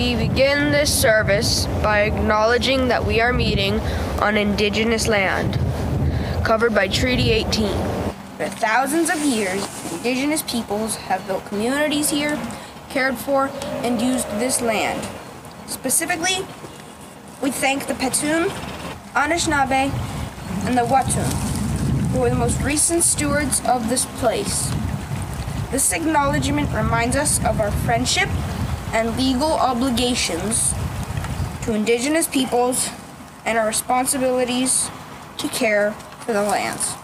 We begin this service by acknowledging that we are meeting on Indigenous land, covered by Treaty 18. For thousands of years, Indigenous peoples have built communities here, cared for, and used this land. Specifically, we thank the Petun, Anishinaabe, and the Whatun, who are the most recent stewards of this place. This acknowledgement reminds us of our friendship and legal obligations to Indigenous peoples and our responsibilities to care for the lands.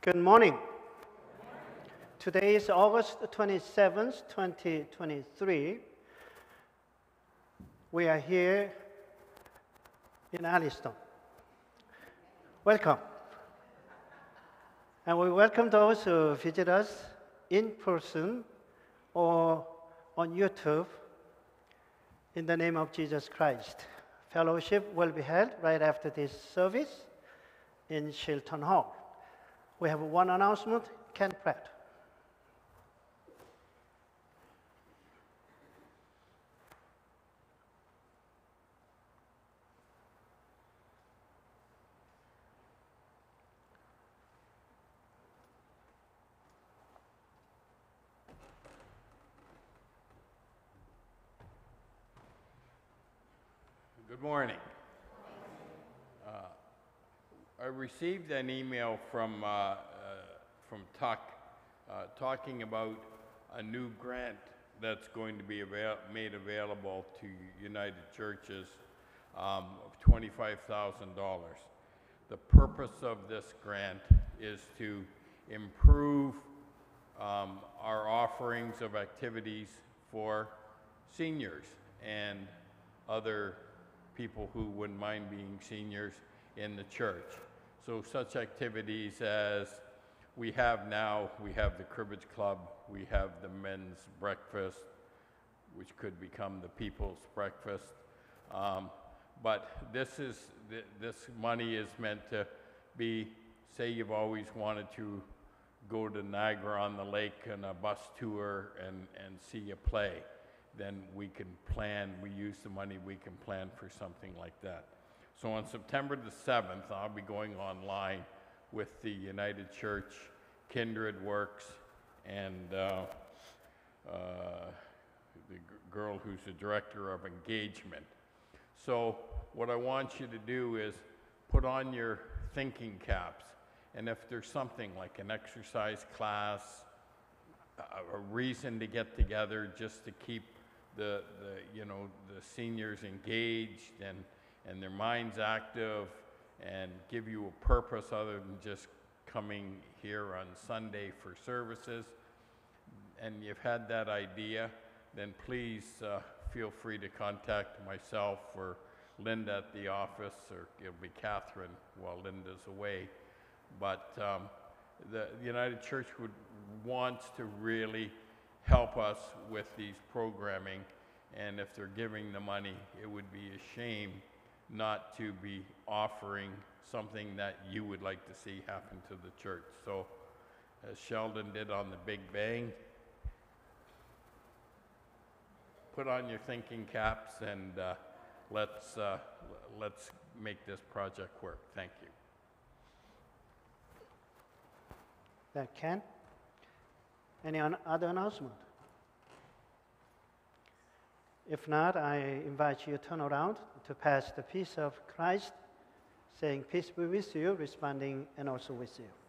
Good morning. Today is August 27th, 2023. We are here in Alliston. Welcome. And we welcome those who visit us in person or on YouTube in the name of Jesus Christ. Fellowship will be held right after this service in Shilton Hall. We have one announcement, Ken Pratt. Good morning. Uh, I received an email from, uh, uh, from Tuck uh, talking about a new grant that's going to be avail- made available to United Churches um, of $25,000. The purpose of this grant is to improve um, our offerings of activities for seniors and other people who wouldn't mind being seniors in the church. So such activities as we have now, we have the cribbage club, we have the men's breakfast, which could become the people's breakfast. Um, but this is, th- this money is meant to be, say you've always wanted to go to Niagara on the lake on a bus tour and, and see a play, then we can plan, we use the money, we can plan for something like that. So on September the 7th, I'll be going online with the United Church, Kindred Works, and uh, uh, the girl who's the director of engagement. So what I want you to do is put on your thinking caps, and if there's something like an exercise class, a, a reason to get together just to keep the, the you know the seniors engaged and and their minds active and give you a purpose other than just coming here on Sunday for services and you've had that idea, then please uh, feel free to contact myself or Linda at the office, or it'll be Catherine while Linda's away. But um, the the United Church would wants to really help us with these programming, and if they're giving the money, it would be a shame not to be offering something that you would like to see happen to the church. So, as Sheldon did on the Big Bang, put on your thinking caps and uh, let's, uh, let's make this project work. Thank you. That Ken? Any other announcement? If not, I invite you to turn around to pass the peace of Christ, saying, Peace be with you, responding, and also with you.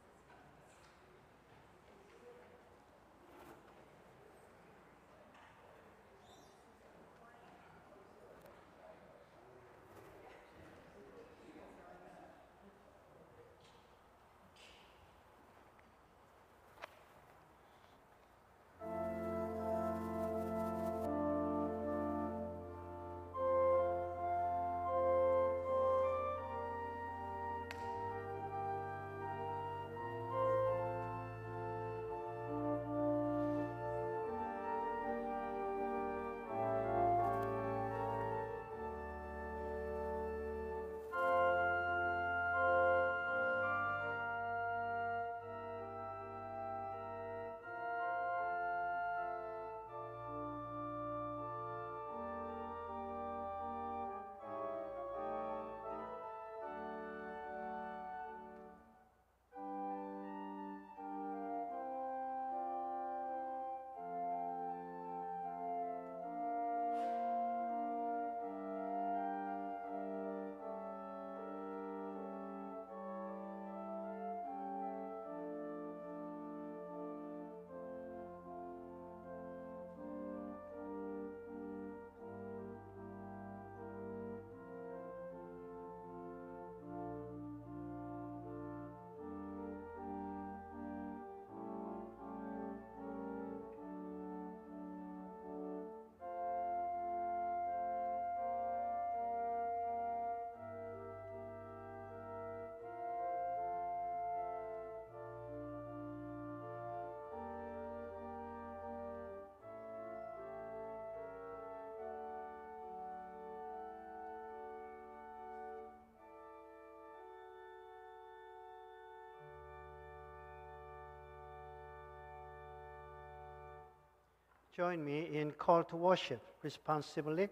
Join me in call to worship responsibly?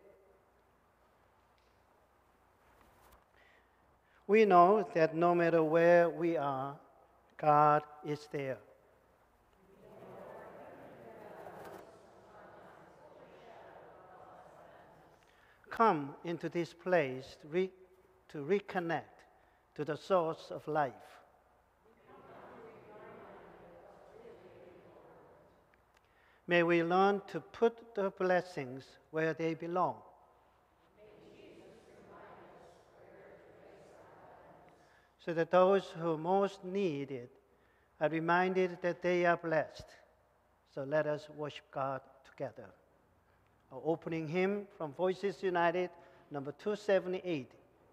We know that no matter where we are, God is there. Come into this place to, re- to reconnect to the source of life. May we learn to put the blessings where they belong. So that those who most need it are reminded that they are blessed. So let us worship God together. Our opening hymn from Voices United, number 278,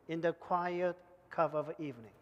in the quiet curve of evening.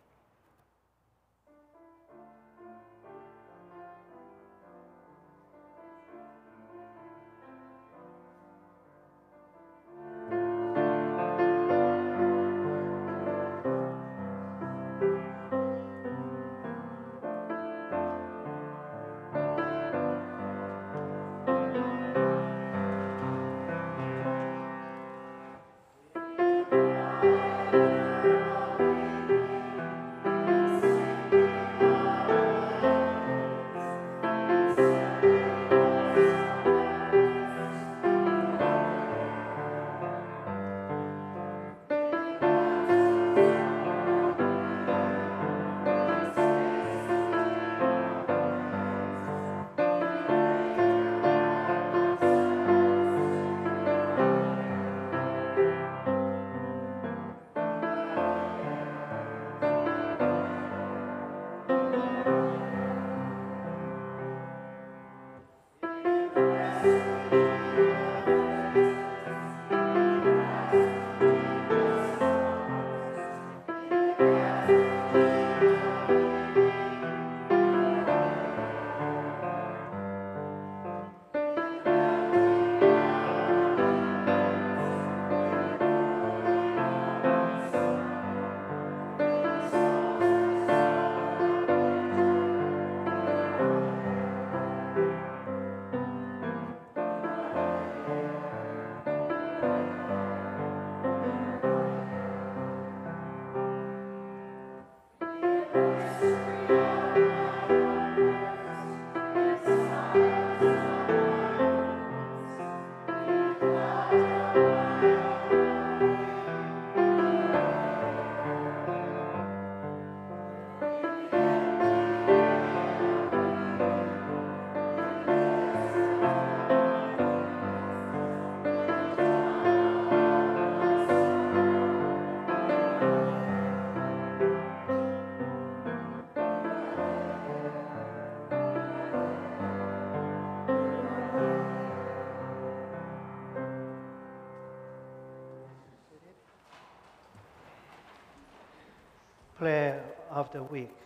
The week.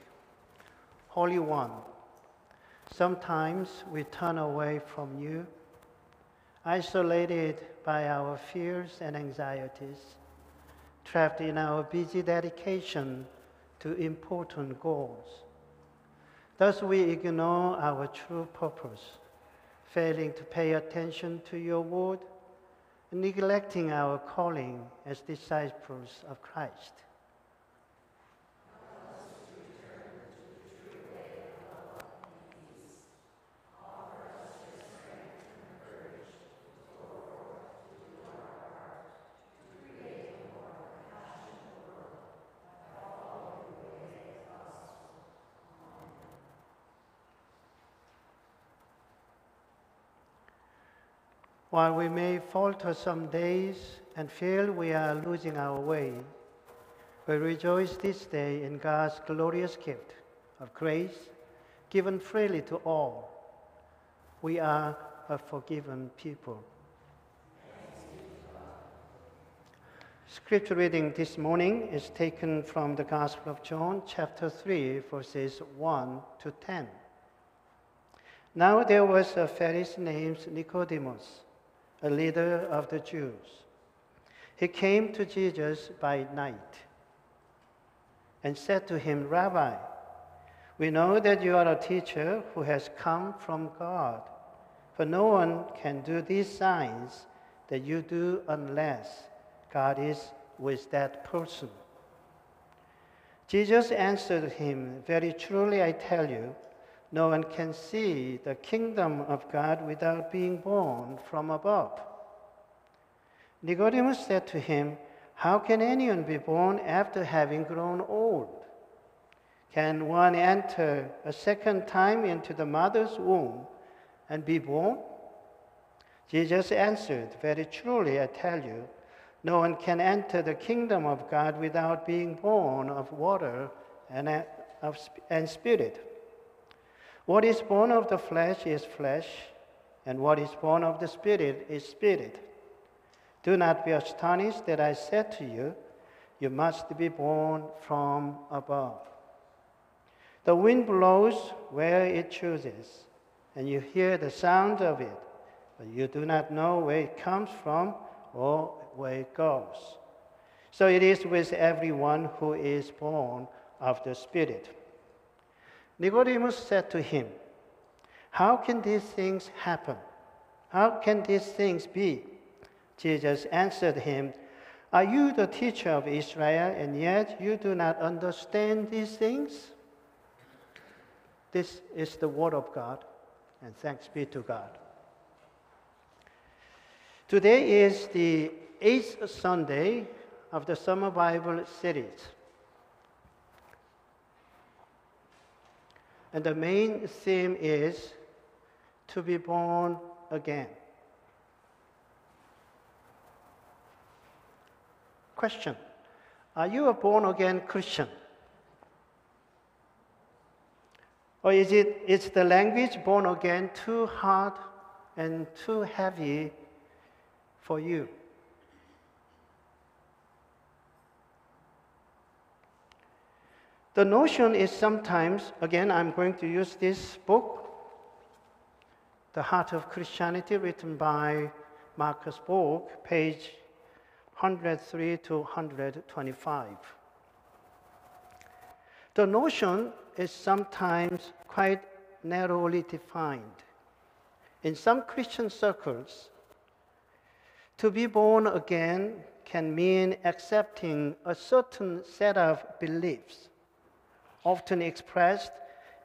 Holy One, sometimes we turn away from you, isolated by our fears and anxieties, trapped in our busy dedication to important goals. Thus, we ignore our true purpose, failing to pay attention to your word, neglecting our calling as disciples of Christ. While we may falter some days and feel we are losing our way, we rejoice this day in God's glorious gift of grace given freely to all. We are a forgiven people. Scripture reading this morning is taken from the Gospel of John, chapter 3, verses 1 to 10. Now there was a Pharisee named Nicodemus a leader of the Jews. He came to Jesus by night and said to him, Rabbi, we know that you are a teacher who has come from God, For no one can do these signs that you do unless God is with that person. Jesus answered him, Very truly I tell you, no one can see the kingdom of God without being born from above. Nicodemus said to him, How can anyone be born after having grown old? Can one enter a second time into the mother's womb and be born? Jesus answered, Very truly I tell you, no one can enter the kingdom of God without being born of water and, uh, of, and spirit. What is born of the flesh is flesh, and what is born of the spirit is spirit. Do not be astonished that I said to you, You must be born from above. The wind blows where it chooses, and you hear the sound of it, but you do not know where it comes from or where it goes. So it is with everyone who is born of the Spirit. Nicodemus said to him, How can these things happen? How can these things be? Jesus answered him, Are you the teacher of Israel, and yet you do not understand these things? This is the word of God, and thanks be to God. Today is the eighth Sunday of the Summer Bible series. And the main theme is to be born again. Question Are you a born again Christian? Or is, it, is the language born again too hard and too heavy for you? The notion is sometimes, again, I'm going to use this book, The Heart of Christianity, written by Marcus Borg, page 103 to 125. The notion is sometimes quite narrowly defined. In some Christian circles, to be born again can mean accepting a certain set of beliefs often expressed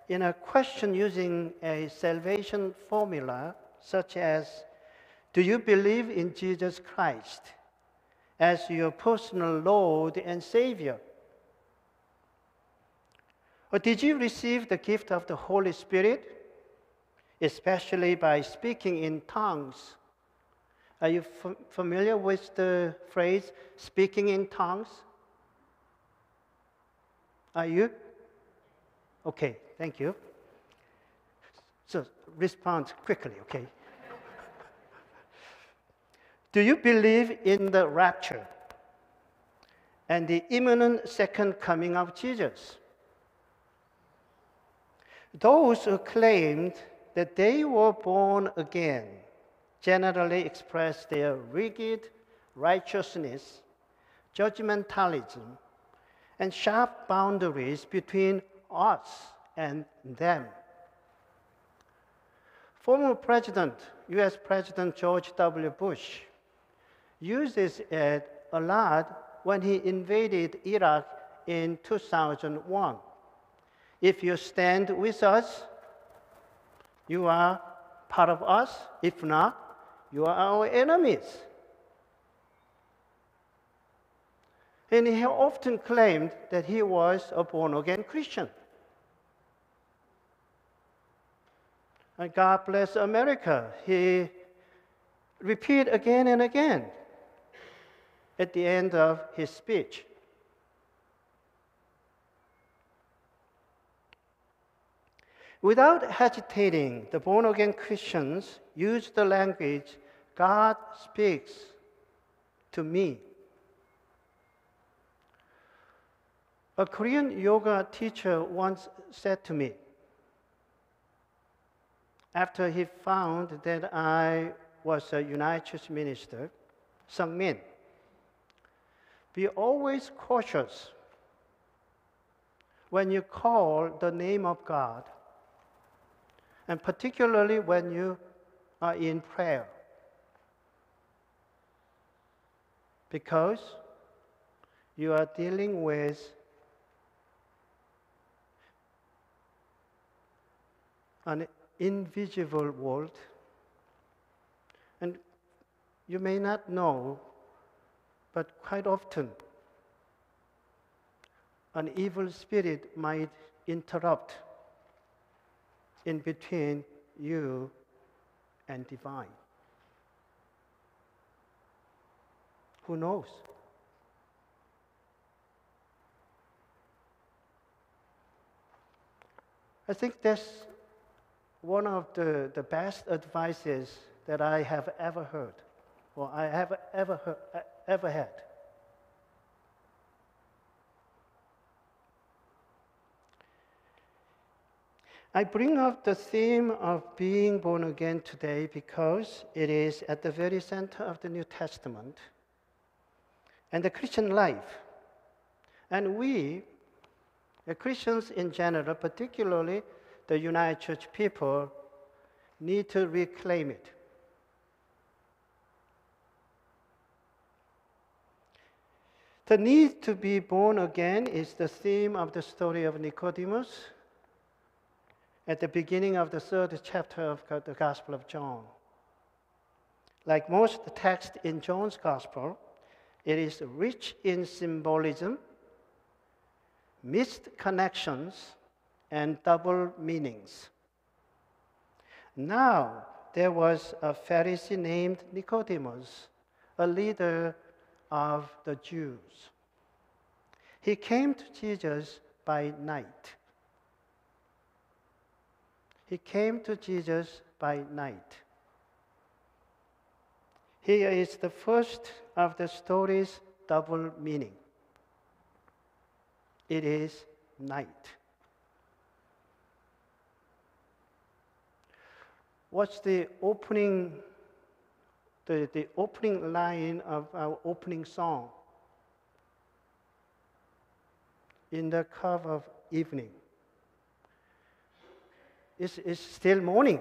in a question using a salvation formula, such as Do you believe in Jesus Christ as your personal Lord and Savior? Or did you receive the gift of the Holy Spirit, especially by speaking in tongues? Are you f- familiar with the phrase speaking in tongues? Are you? Okay, thank you. So respond quickly, okay? Do you believe in the rapture and the imminent second coming of Jesus? Those who claimed that they were born again generally express their rigid righteousness, judgmentalism, and sharp boundaries between us and them. Former President, US President George W. Bush, uses it a lot when he invaded Iraq in 2001. If you stand with us, you are part of us. If not, you are our enemies. And he often claimed that he was a born again Christian. And God bless America. He repeat again and again at the end of his speech. Without hesitating, the born again Christians use the language God speaks to me. A Korean yoga teacher once said to me, after he found that I was a United Church minister, Sung Min, be always cautious when you call the name of God, and particularly when you are in prayer. Because you are dealing with an invisible world. And you may not know, but quite often an evil spirit might interrupt in between you and divine. Who knows? I think that's one of the, the best advices that I have ever heard, or I have ever, heard, ever had. I bring up the theme of being born again today because it is at the very center of the New Testament and the Christian life. And we, the Christians in general, particularly the United Church people, need to reclaim it. The need to be born again is the theme of the story of Nicodemus at the beginning of the third chapter of the Gospel of John. Like most text in John's Gospel, it is rich in symbolism, missed connections, and double meanings. Now, there was a Pharisee named Nicodemus, a leader of the Jews. He came to Jesus by night he came to Jesus by night. Here is the first of the story's double meaning it is night. What's the opening, the, the opening line of our opening song? In the curve of evening. It's, it's still morning,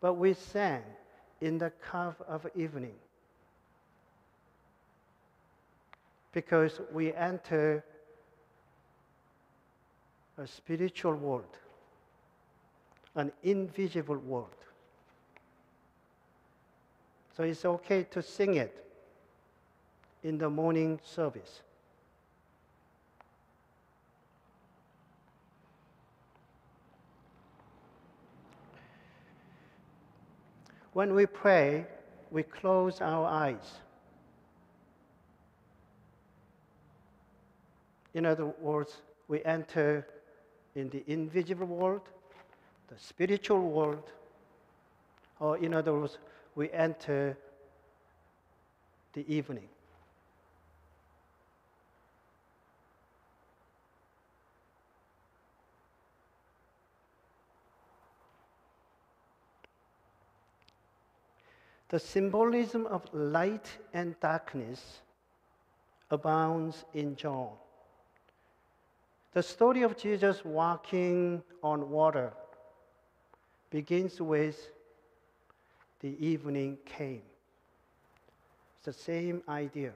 but we sang in the curve of evening because we enter a spiritual world, an invisible world. So it's okay to sing it in the morning service. When we pray, we close our eyes. In other words, we enter in the invisible world, the spiritual world, or in other words, we enter the evening. The symbolism of light and darkness abounds in John. The story of Jesus walking on water begins with the evening came. It's the same idea.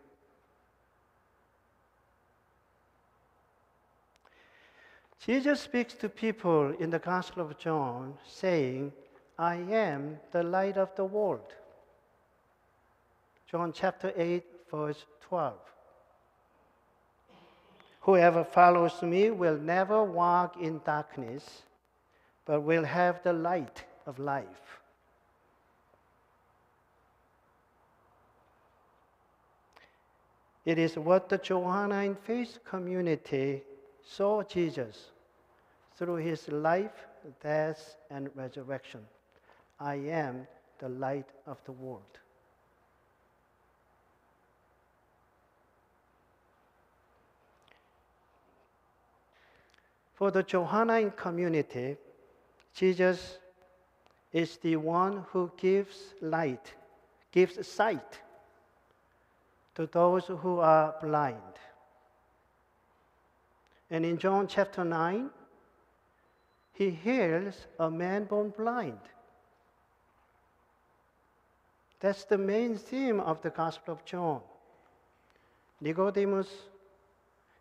Jesus speaks to people in the Gospel of John saying, I am the light of the world. John chapter 8, verse 12. Whoever follows me will never walk in darkness, but will have the light of life. It is what the Johannine faith community saw Jesus through his life, death, and resurrection. I am the light of the world. For the Johannine community, Jesus is the one who gives light, gives sight to those who are blind. And in John chapter 9, he heals a man born blind. That's the main theme of the Gospel of John. Nicodemus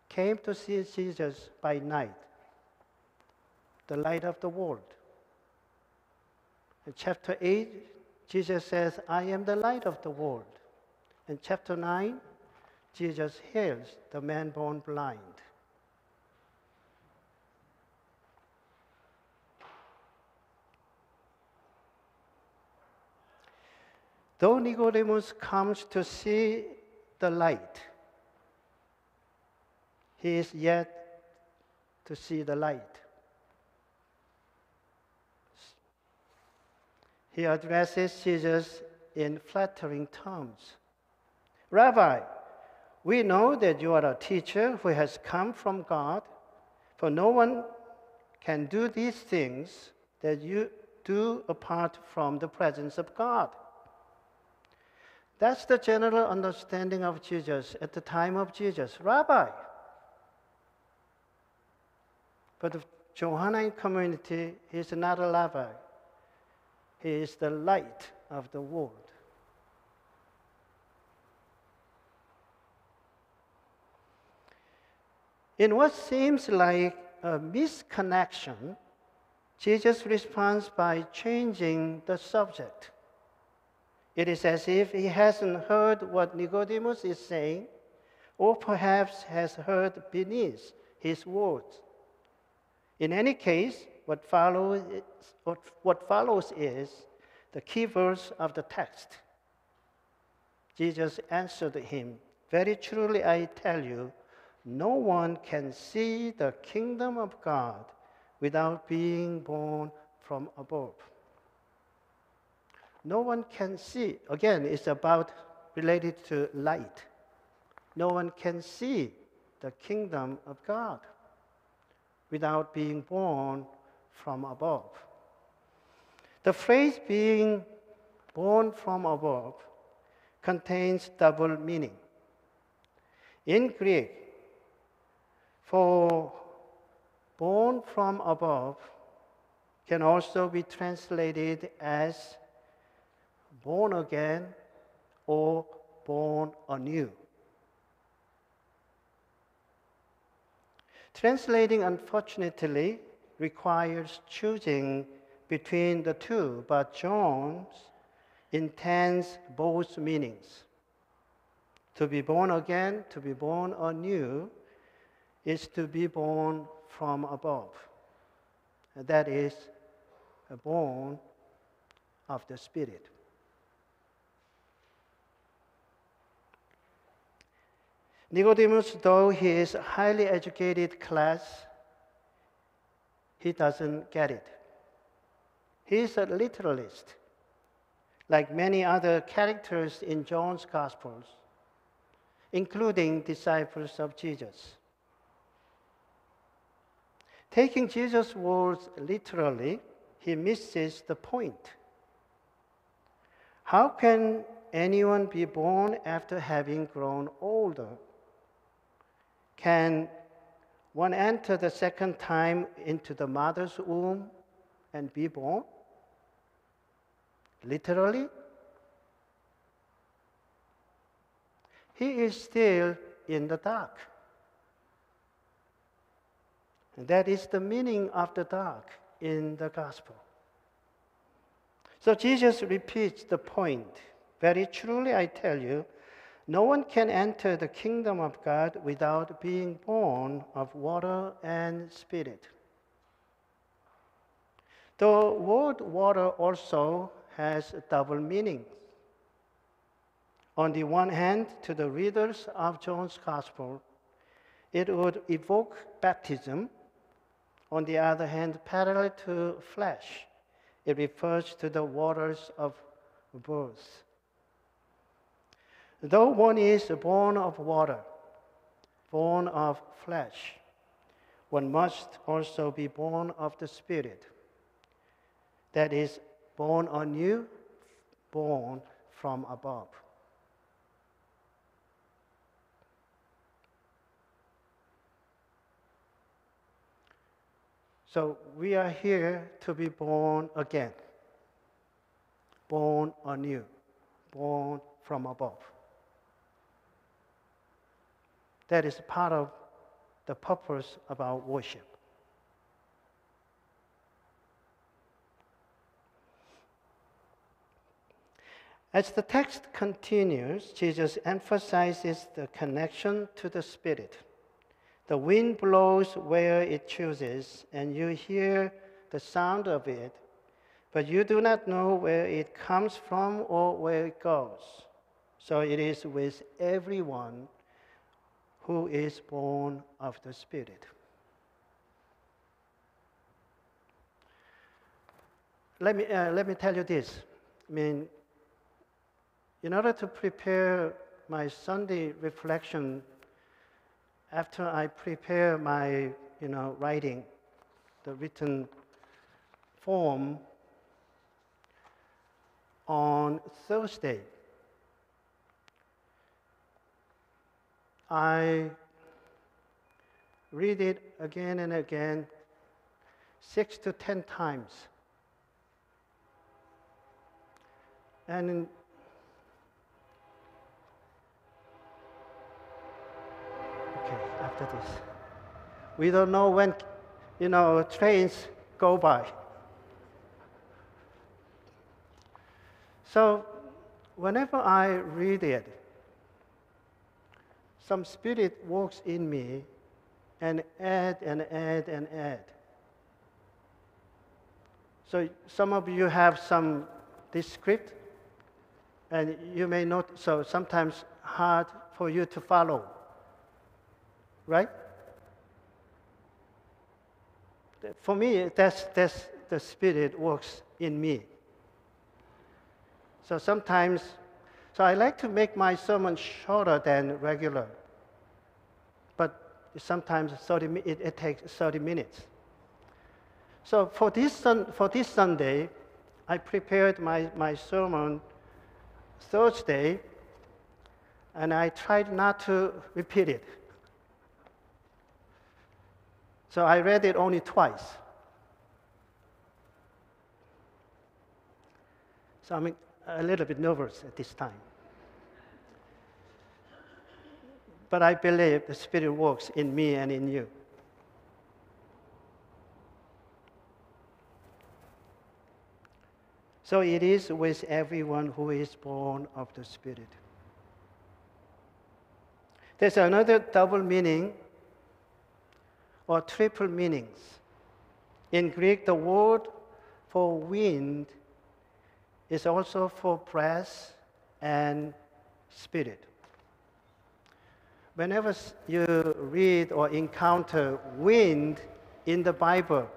came to see Jesus by night, the light of the world. In chapter 8, Jesus says, I am the light of the world. In chapter 9, Jesus heals the man born blind. Though Nicodemus comes to see the light, he is yet to see the light. He addresses Jesus in flattering terms Rabbi, we know that you are a teacher who has come from God, for no one can do these things that you do apart from the presence of God. That's the general understanding of Jesus at the time of Jesus. Rabbi. But the Johannine community, is not a rabbi. He is the light of the world. In what seems like a misconnection, Jesus responds by changing the subject. It is as if he hasn't heard what Nicodemus is saying, or perhaps has heard beneath his words. In any case, what follows, what follows is the key verse of the text. Jesus answered him, Very truly I tell you, no one can see the kingdom of God without being born from above no one can see. Again, it's about related to light. No one can see the kingdom of God without being born from above. The phrase being born from above contains double meaning. In Greek, for born from above can also be translated as born again or born anew. Translating, unfortunately, requires choosing between the two, but John's intends both meanings. To be born again, to be born anew, is to be born from above. That is, a born of the Spirit. Nicodemus, though he is a highly educated class, he doesn't get it. He is a literalist, like many other characters in John's Gospels, including disciples of Jesus. Taking Jesus' words literally, he misses the point. How can anyone be born after having grown older? Can one enter the second time into the mother's womb and be born? Literally? He is still in the dark. And that is the meaning of the dark in the gospel. So Jesus repeats the point. Very truly, I tell you, no one can enter the kingdom of God without being born of water and spirit. The word water also has a double meaning. On the one hand, to the readers of John's Gospel, it would evoke baptism. On the other hand, parallel to flesh, it refers to the waters of birth. Though one is born of water, born of flesh, one must also be born of the Spirit. That is, born anew, born from above. So we are here to be born again, born anew born from above. That is part of the purpose of our worship. As the text continues, Jesus emphasizes the connection to the Spirit. The wind blows where it chooses, and you hear the sound of it, but you do not know where it comes from or where it goes. So it is with everyone who is born of the Spirit. Let me, uh, let me tell you this. I mean, in order to prepare my Sunday reflection, after I prepare my you know, writing, the written form, on Thursday, I read it again and again, six to ten times. And after this. We don't know when, you know, trains go by. So whenever I read it, some spirit works in me and add and add and add. So some of you have some this script, and you may not. So sometimes hard for you to follow. Right? For me, that's, that's the Spirit works in me. So sometimes, so I like to make my sermon shorter than regular. Sometimes 30, it, it takes 30 minutes. So for this, for this Sunday, I prepared my, my sermon Thursday, and I tried not to repeat it. So I read it only twice. So I'm a little bit nervous at this time. But I believe the Spirit works in me and in you. So it is with everyone who is born of the Spirit. There's another double meaning or triple meanings. In Greek, the word for wind is also for breath and spirit. Whenever you read or encounter wind in the Bible,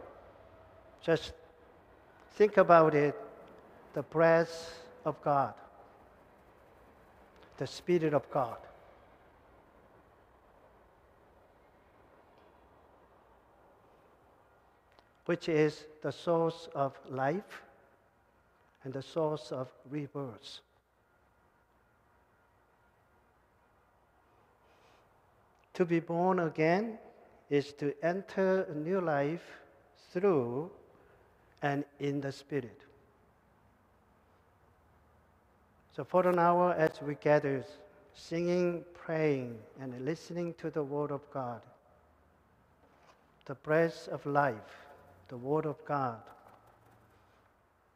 just think about it the breath of God, the Spirit of God. which is the source of life and the source of rebirth. To be born again is to enter a new life through and in the Spirit. So, for an hour as we gather, singing, praying, and listening to the Word of God, the breath of life the Word of God.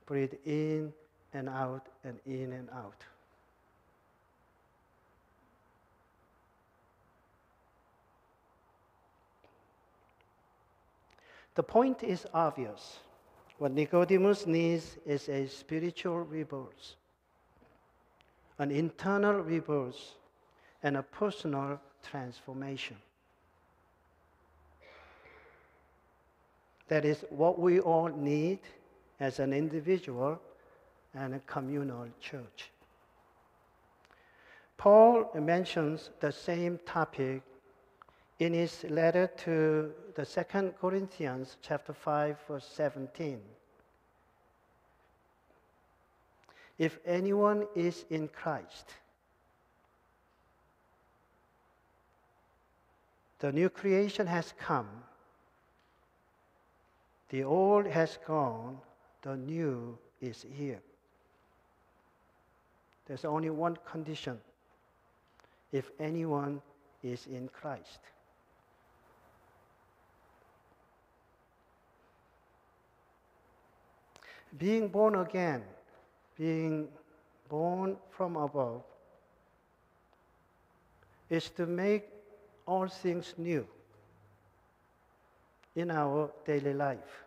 Breathe in and out and in and out. The point is obvious. What Nicodemus needs is a spiritual rebirth, an internal rebirth, and a personal transformation. That is what we all need as an individual and a communal church. Paul mentions the same topic in his letter to the Second Corinthians chapter 5 verse 17. If anyone is in Christ, the new creation has come the old has gone, the new is here. There's only one condition if anyone is in Christ. Being born again, being born from above, is to make all things new in our daily life,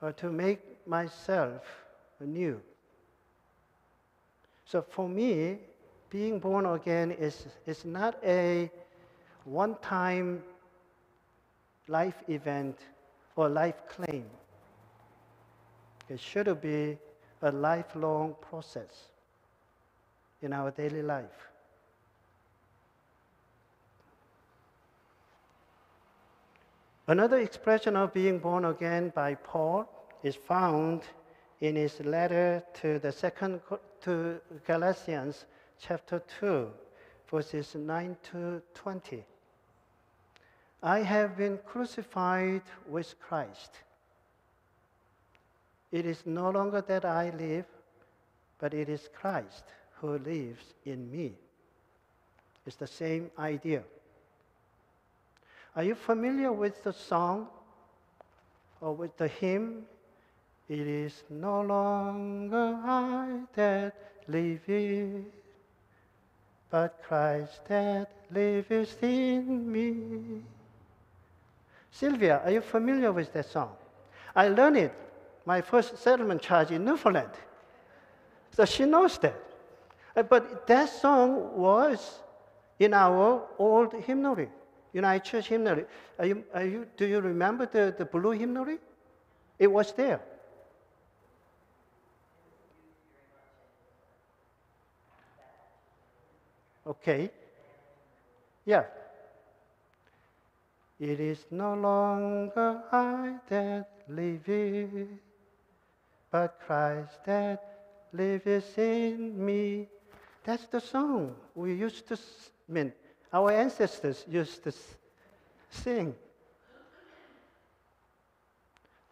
or to make myself new. So for me, being born again is, is not a one time life event or life claim. It should be a lifelong process in our daily life. Another expression of being born again by Paul is found in his letter to the second to Galatians chapter 2 verses 9 to 20. I have been crucified with Christ. It is no longer that I live, but it is Christ who lives in me. It's the same idea. Are you familiar with the song or with the hymn? It is no longer I that liveth, but Christ that liveth in me. Sylvia, are you familiar with that song? I learned it my first settlement charge in Newfoundland. So she knows that. Uh, But that song was in our old hymnary. United Church hymnary. Are you, are you, do you remember the, the blue hymnary? It was there. Okay. Yeah. It is no longer I that liveth, but Christ that liveth in me. That's the song we used to, s- I mean, our ancestors used to sing.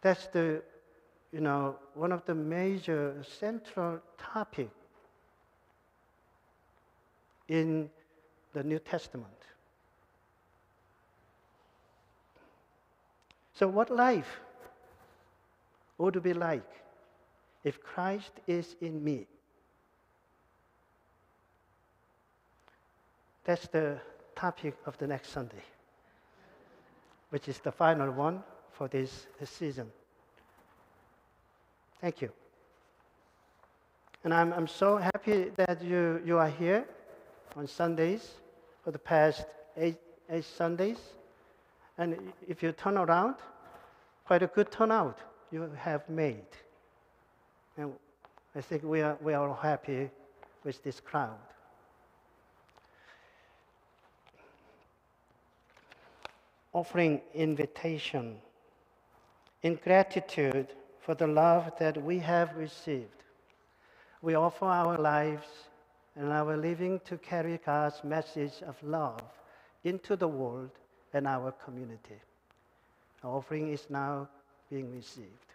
That's the, you know, one of the major central topic in the New Testament. So, what life would be like if Christ is in me? That's the topic of the next Sunday, which is the final one for this, season. Thank you. And I'm, I'm so happy that you, you are here on Sundays for the past eight, eight Sundays. And if you turn around, quite a good turnout you have made. And I think we are, we are all happy with this crowd. Offering invitation in gratitude for the love that we have received. We offer our lives and our living to carry God's message of love into the world and our community. Our offering is now being received.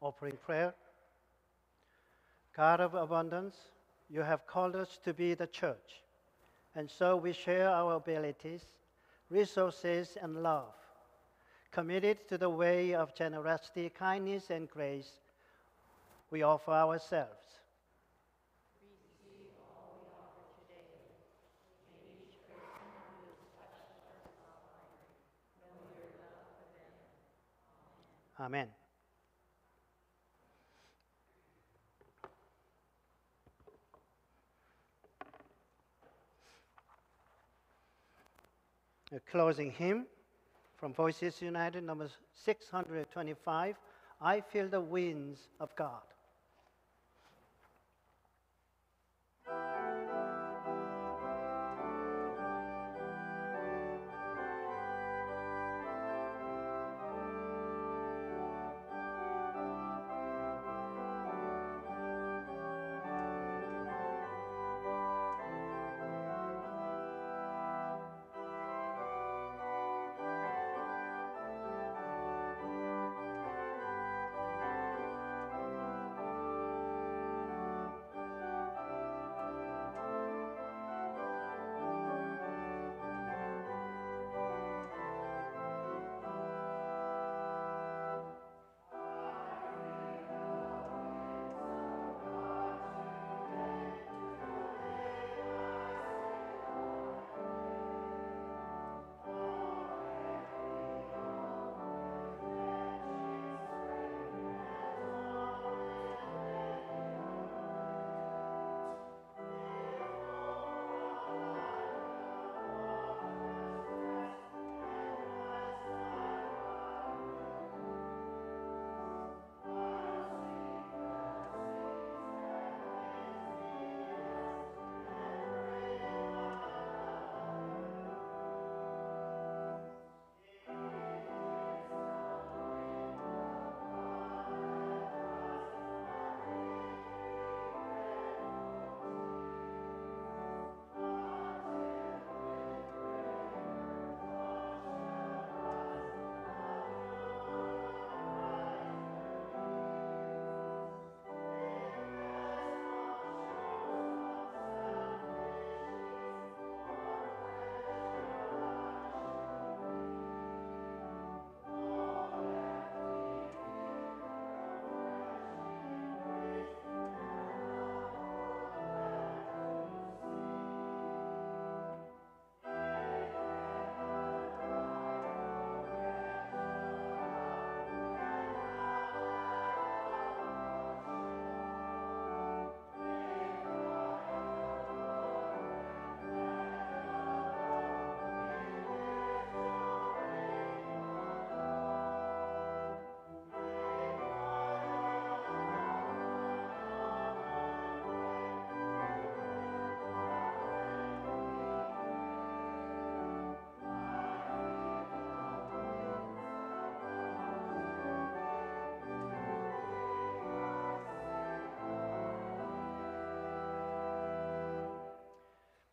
Offering prayer. God of abundance, you have called us to be the church. And so we share our abilities, resources, and love, committed to the way of generosity, kindness, and grace. We offer ourselves. Amen. A closing hymn from Voices United, number 625 I Feel the Winds of God.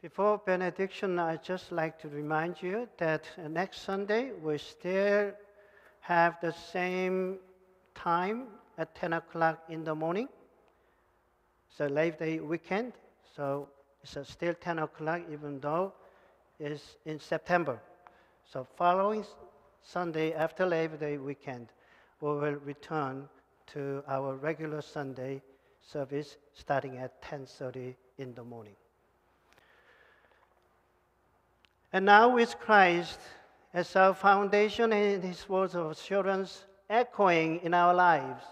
Before benediction, I'd just like to remind you that next Sunday we still have the same time at 10 o'clock in the morning. It's a Labor Day weekend, so it's still 10 o'clock even though it's in September. So following Sunday after Labor Day weekend, we will return to our regular Sunday service starting at 10:30 in the morning. And now with Christ as our foundation and his words of assurance echoing in our lives,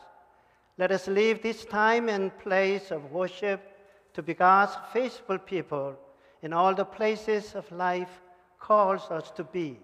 let us leave this time and place of worship to be God's faithful people in all the places of life calls us to be.